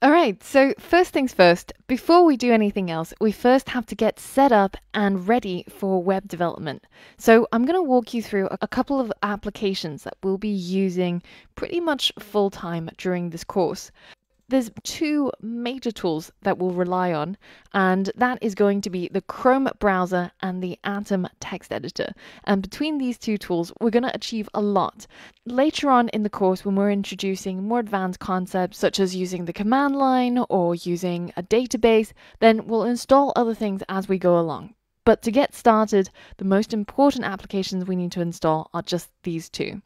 All right, so first things first, before we do anything else, we first have to get set up and ready for web development. So I'm going to walk you through a couple of applications that we'll be using pretty much full time during this course there's two major tools that we'll rely on, and that is going to be the Chrome browser and the Atom text editor. And between these two tools, we're going to achieve a lot. Later on in the course, when we're introducing more advanced concepts such as using the command line or using a database, then we'll install other things as we go along. But to get started, the most important applications we need to install are just these two.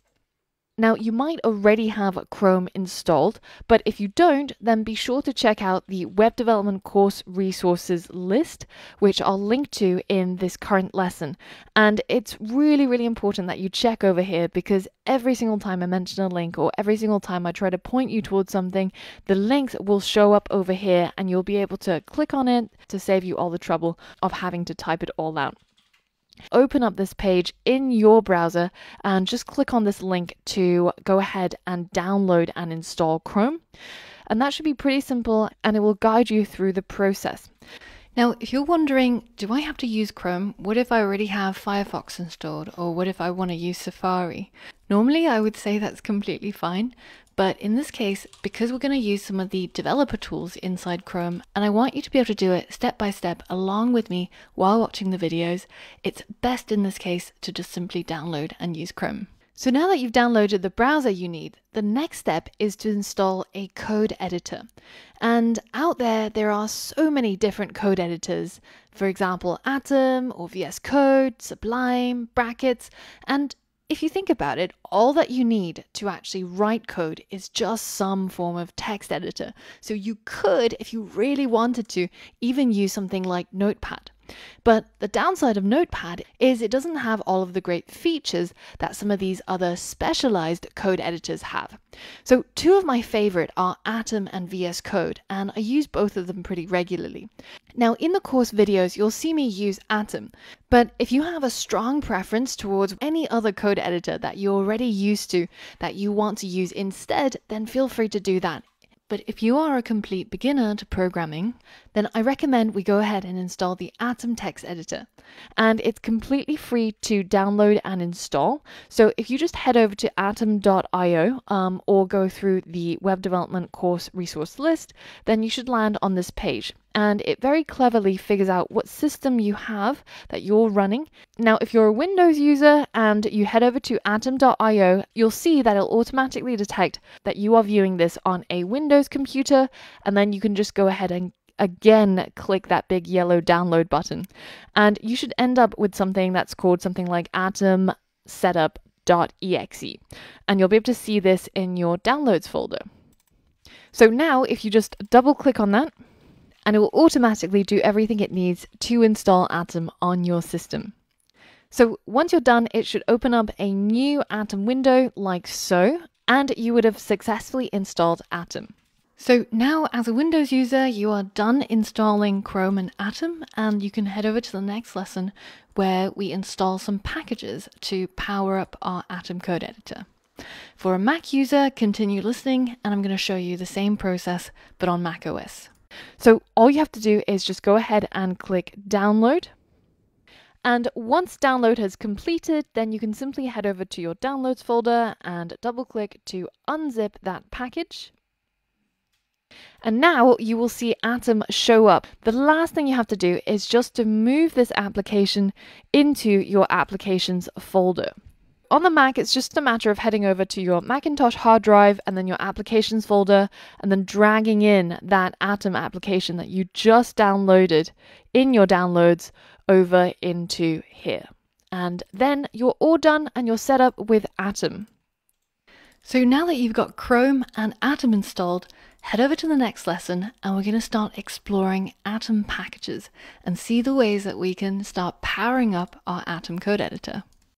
Now, you might already have Chrome installed, but if you don't, then be sure to check out the Web Development Course Resources list, which I'll link to in this current lesson. And it's really, really important that you check over here because every single time I mention a link or every single time I try to point you towards something, the links will show up over here and you'll be able to click on it to save you all the trouble of having to type it all out open up this page in your browser and just click on this link to go ahead and download and install Chrome. And that should be pretty simple and it will guide you through the process. Now, if you're wondering, do I have to use Chrome? What if I already have Firefox installed? Or what if I want to use Safari? Normally, I would say that's completely fine, but in this case, because we're going to use some of the developer tools inside Chrome, and I want you to be able to do it step by step along with me while watching the videos, it's best in this case to just simply download and use Chrome. So now that you've downloaded the browser you need, the next step is to install a code editor. And out there, there are so many different code editors. For example, Atom or VS Code, Sublime, Brackets, and if you think about it, all that you need to actually write code is just some form of text editor. So you could, if you really wanted to, even use something like Notepad. But the downside of Notepad is it doesn't have all of the great features that some of these other specialized code editors have. So, two of my favorite are Atom and VS Code, and I use both of them pretty regularly. Now, in the course videos, you'll see me use Atom, but if you have a strong preference towards any other code editor that you're already used to that you want to use instead, then feel free to do that. But if you are a complete beginner to programming, then I recommend we go ahead and install the Atom text editor. And it's completely free to download and install. So if you just head over to atom.io um, or go through the web development course resource list, then you should land on this page and it very cleverly figures out what system you have that you're running. Now, if you're a Windows user and you head over to atom.io, you'll see that it'll automatically detect that you are viewing this on a Windows computer, and then you can just go ahead and again click that big yellow download button. And you should end up with something that's called something like atom setup.exe. And you'll be able to see this in your downloads folder. So now, if you just double click on that, and it will automatically do everything it needs to install Atom on your system. So once you're done, it should open up a new Atom window like so, and you would have successfully installed Atom. So now as a Windows user, you are done installing Chrome and Atom, and you can head over to the next lesson where we install some packages to power up our Atom code editor. For a Mac user, continue listening, and I'm going to show you the same process but on Mac OS. So all you have to do is just go ahead and click download. And once download has completed, then you can simply head over to your downloads folder and double click to unzip that package. And now you will see Atom show up. The last thing you have to do is just to move this application into your applications folder on the Mac, it's just a matter of heading over to your Macintosh hard drive and then your applications folder and then dragging in that Atom application that you just downloaded in your downloads over into here. And then you're all done and you're set up with Atom. So now that you've got Chrome and Atom installed, head over to the next lesson and we're going to start exploring Atom packages and see the ways that we can start powering up our Atom code editor.